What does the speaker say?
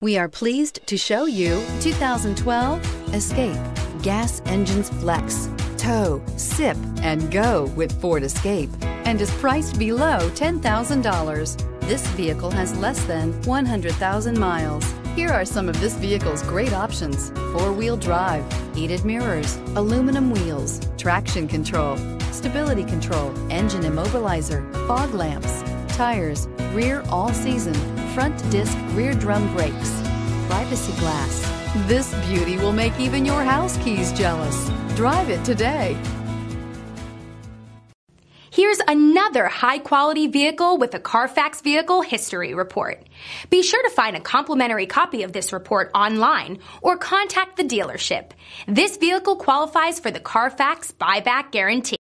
We are pleased to show you 2012 Escape. Gas engines flex, tow, sip, and go with Ford Escape and is priced below $10,000. This vehicle has less than 100,000 miles. Here are some of this vehicle's great options. Four-wheel drive, heated mirrors, aluminum wheels, traction control, stability control, engine immobilizer, fog lamps, tires, rear all-season, front disc rear drum brakes, privacy glass. This beauty will make even your house keys jealous. Drive it today. Here's another high quality vehicle with a Carfax Vehicle History Report. Be sure to find a complimentary copy of this report online or contact the dealership. This vehicle qualifies for the Carfax Buyback Guarantee.